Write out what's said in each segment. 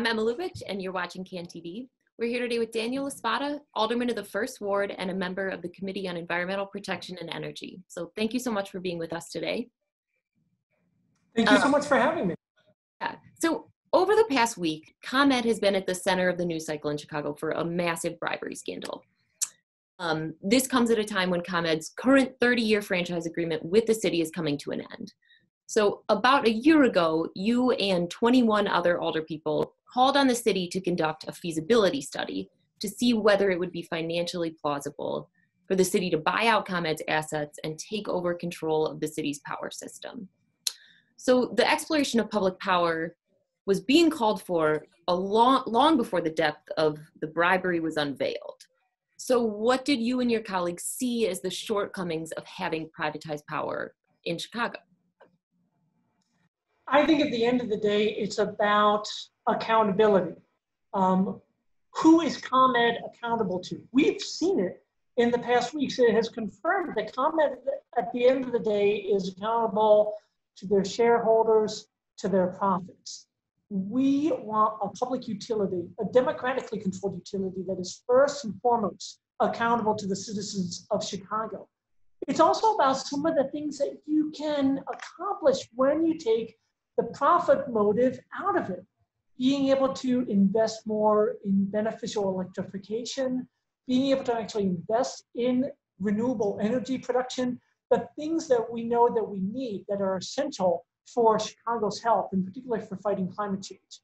I'm Emma Lubitsch, and you're watching CAN TV. We're here today with Daniel La Spata, Alderman of the First Ward and a member of the Committee on Environmental Protection and Energy. So thank you so much for being with us today. Thank you so much for having me. Yeah. So over the past week, ComEd has been at the center of the news cycle in Chicago for a massive bribery scandal. Um, this comes at a time when ComEd's current 30 year franchise agreement with the city is coming to an end. So, about a year ago, you and 21 other alder people called on the city to conduct a feasibility study to see whether it would be financially plausible for the city to buy out ComEd's assets and take over control of the city's power system. So, the exploration of public power was being called for a long, long before the depth of the bribery was unveiled. So, what did you and your colleagues see as the shortcomings of having privatized power in Chicago? I think at the end of the day, it's about accountability. Um, who is ComEd accountable to? We've seen it in the past weeks. It has confirmed that ComEd, at the end of the day, is accountable to their shareholders, to their profits. We want a public utility, a democratically controlled utility that is first and foremost accountable to the citizens of Chicago. It's also about some of the things that you can accomplish when you take the profit motive out of it. Being able to invest more in beneficial electrification, being able to actually invest in renewable energy production, the things that we know that we need that are essential for Chicago's health, and particularly for fighting climate change.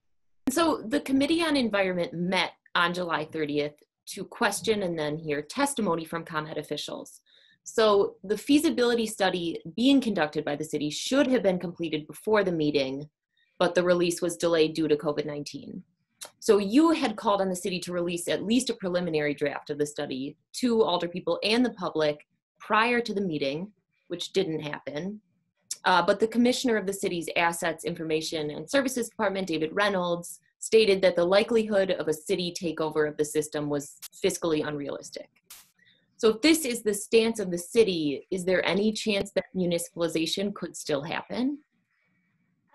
So the Committee on Environment met on July 30th to question and then hear testimony from ComEd officials. So the feasibility study being conducted by the city should have been completed before the meeting, but the release was delayed due to COVID-19. So you had called on the city to release at least a preliminary draft of the study to alder people and the public prior to the meeting, which didn't happen. Uh, but the commissioner of the city's Assets, Information, and Services Department, David Reynolds, stated that the likelihood of a city takeover of the system was fiscally unrealistic. So if this is the stance of the city, is there any chance that municipalization could still happen?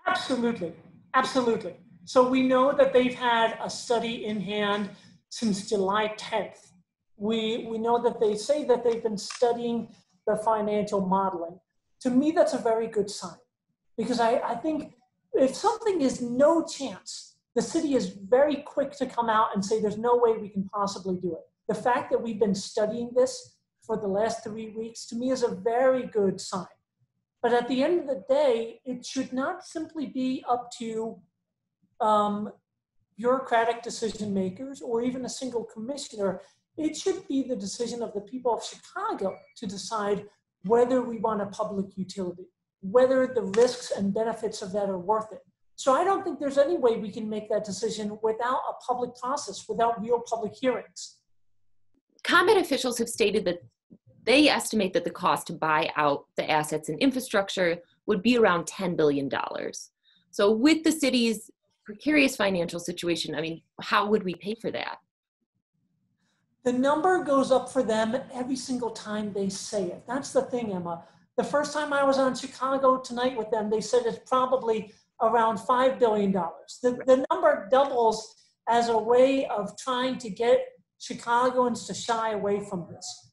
Absolutely, absolutely. So we know that they've had a study in hand since July 10th. We, we know that they say that they've been studying the financial modeling to me, that's a very good sign because I, I think if something is no chance, the city is very quick to come out and say there's no way we can possibly do it. The fact that we've been studying this for the last three weeks to me is a very good sign. But at the end of the day, it should not simply be up to um, bureaucratic decision makers or even a single commissioner. It should be the decision of the people of Chicago to decide whether we want a public utility, whether the risks and benefits of that are worth it. So I don't think there's any way we can make that decision without a public process, without real public hearings. ComEd officials have stated that they estimate that the cost to buy out the assets and infrastructure would be around $10 billion. So with the city's precarious financial situation, I mean, how would we pay for that? the number goes up for them every single time they say it. That's the thing, Emma. The first time I was on Chicago tonight with them, they said it's probably around $5 billion. The, the number doubles as a way of trying to get Chicagoans to shy away from this.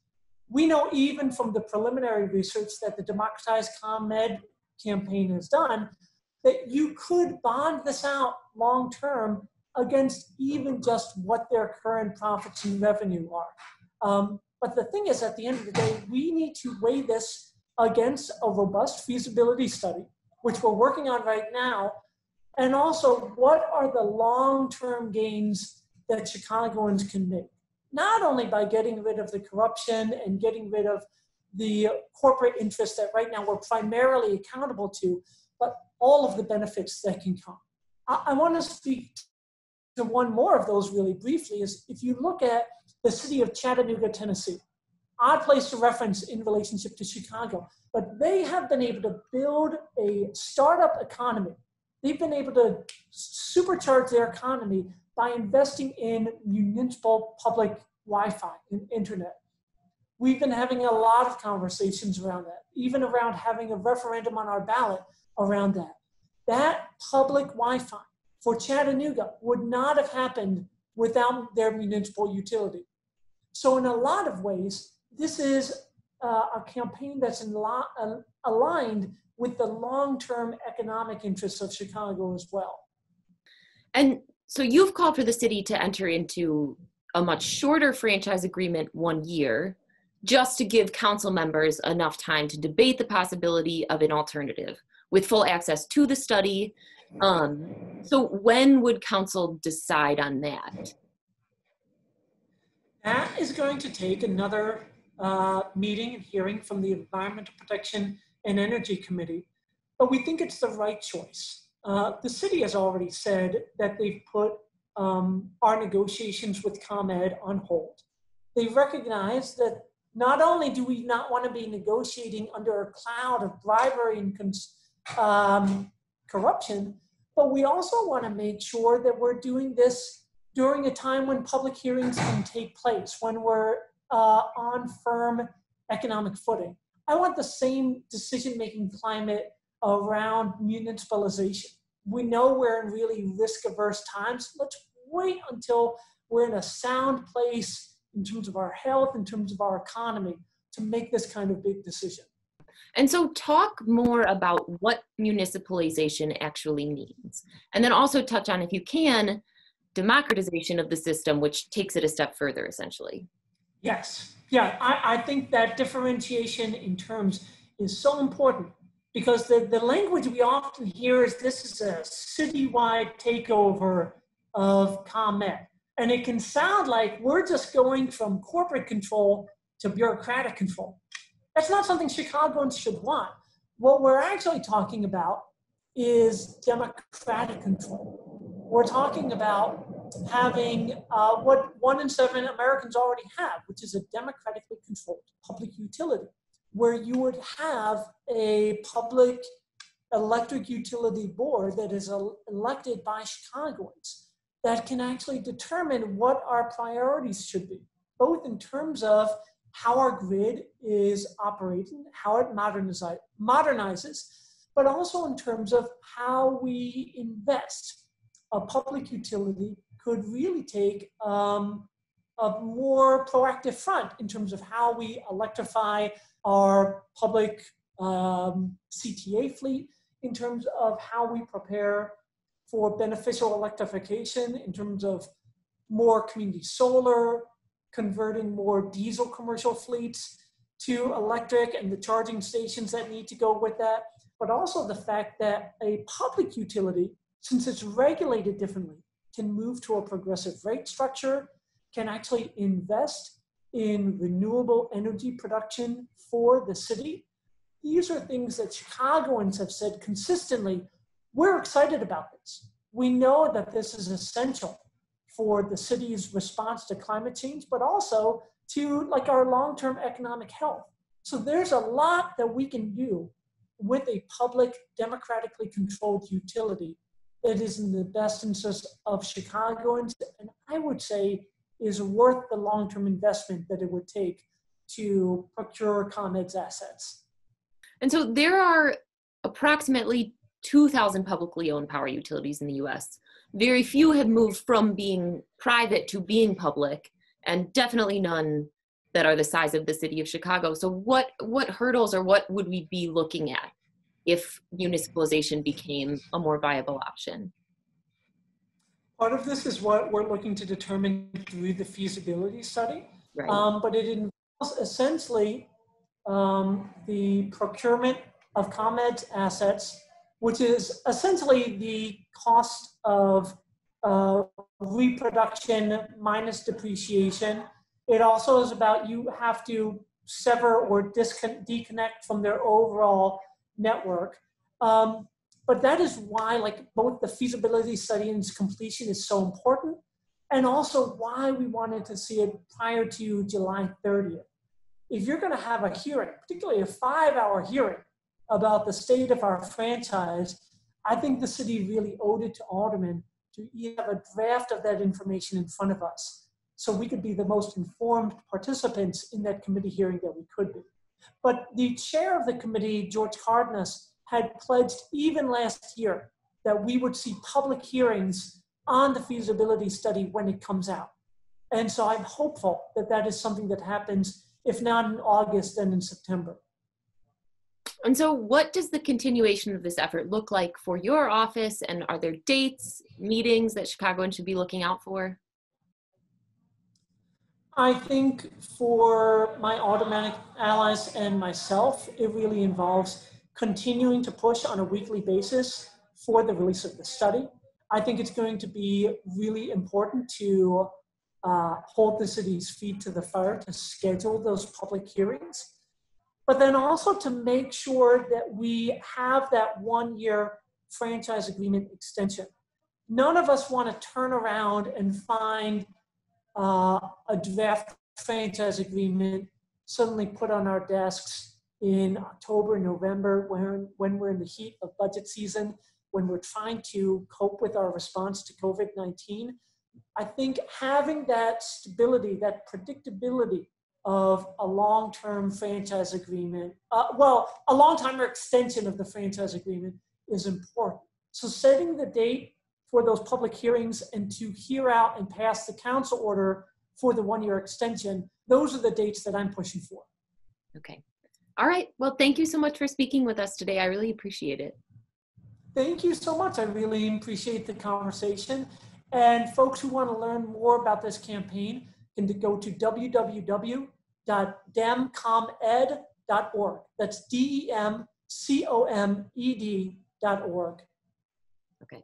We know even from the preliminary research that the Democratized ComEd campaign has done that you could bond this out long term against even just what their current profits and revenue are. Um, but the thing is, at the end of the day, we need to weigh this against a robust feasibility study, which we're working on right now, and also what are the long term gains that Chicagoans can make, not only by getting rid of the corruption and getting rid of the corporate interests that right now we're primarily accountable to, but all of the benefits that can come. I, I want to speak to one more of those really briefly is if you look at the city of Chattanooga, Tennessee, odd place to reference in relationship to Chicago, but they have been able to build a startup economy. They've been able to supercharge their economy by investing in municipal public Wi-Fi and internet. We've been having a lot of conversations around that, even around having a referendum on our ballot around that. That public Wi-Fi for Chattanooga would not have happened without their municipal utility. So, in a lot of ways, this is uh, a campaign that's lo- uh, aligned with the long term economic interests of Chicago as well. And so, you've called for the city to enter into a much shorter franchise agreement, one year, just to give council members enough time to debate the possibility of an alternative with full access to the study. Um, so, when would council decide on that? That is going to take another uh, meeting and hearing from the Environmental Protection and Energy Committee, but we think it's the right choice. Uh, the city has already said that they've put um, our negotiations with ComEd on hold. They recognize that not only do we not want to be negotiating under a cloud of bribery and um, corruption, but we also want to make sure that we're doing this during a time when public hearings can take place, when we're uh, on firm economic footing. I want the same decision making climate around municipalization. We know we're in really risk averse times. Let's wait until we're in a sound place in terms of our health, in terms of our economy, to make this kind of big decision. And so, talk more about what municipalization actually means. And then also touch on, if you can, democratization of the system, which takes it a step further, essentially. Yes. Yeah, I, I think that differentiation in terms is so important because the, the language we often hear is this is a citywide takeover of ComEd. And it can sound like we're just going from corporate control to bureaucratic control. That's not something Chicagoans should want. What we're actually talking about is democratic control. We're talking about having uh, what one in seven Americans already have, which is a democratically controlled public utility, where you would have a public electric utility board that is elected by Chicagoans that can actually determine what our priorities should be, both in terms of how our grid is operating, how it modernizes, but also in terms of how we invest. A public utility could really take um, a more proactive front in terms of how we electrify our public um, CTA fleet, in terms of how we prepare for beneficial electrification, in terms of more community solar, converting more diesel commercial fleets to electric and the charging stations that need to go with that, but also the fact that a public utility, since it's regulated differently, can move to a progressive rate structure, can actually invest in renewable energy production for the city. These are things that Chicagoans have said consistently, we're excited about this. We know that this is essential for the city's response to climate change, but also to like our long-term economic health. So there's a lot that we can do with a public, democratically controlled utility that is in the best interest of Chicagoans, and I would say is worth the long-term investment that it would take to procure ComEd's assets. And so there are approximately 2,000 publicly owned power utilities in the US. Very few have moved from being private to being public, and definitely none that are the size of the city of Chicago. So what what hurdles or what would we be looking at if municipalization became a more viable option? Part of this is what we're looking to determine through the feasibility study, right. um, but it involves essentially um, the procurement of ComEd's assets, which is essentially the cost of uh, reproduction minus depreciation. It also is about you have to sever or disconnect, deconnect from their overall network. Um, but that is why like both the feasibility study and its completion is so important and also why we wanted to see it prior to July 30th. If you're going to have a hearing, particularly a five hour hearing about the state of our franchise, I think the city really owed it to aldermen to have a draft of that information in front of us so we could be the most informed participants in that committee hearing that we could be. But the chair of the committee, George Cardenas, had pledged even last year that we would see public hearings on the feasibility study when it comes out. And so I'm hopeful that that is something that happens, if not in August, then in September. And so, what does the continuation of this effort look like for your office? And are there dates, meetings that Chicagoans should be looking out for? I think for my automatic allies and myself, it really involves continuing to push on a weekly basis for the release of the study. I think it's going to be really important to uh, hold the city's feet to the fire to schedule those public hearings, but then also to make sure that we have that one year franchise agreement extension. None of us want to turn around and find uh, a draft franchise agreement suddenly put on our desks in October, November, when, when we're in the heat of budget season, when we're trying to cope with our response to COVID 19. I think having that stability, that predictability of a long term franchise agreement, uh, well, a long term extension of the franchise agreement is important. So, setting the date for those public hearings and to hear out and pass the council order for the one year extension, those are the dates that I'm pushing for. Okay. All right. Well, thank you so much for speaking with us today. I really appreciate it. Thank you so much. I really appreciate the conversation. And folks who want to learn more about this campaign can go to www.demcomed.org. That's D E M C O M E D.org. Okay.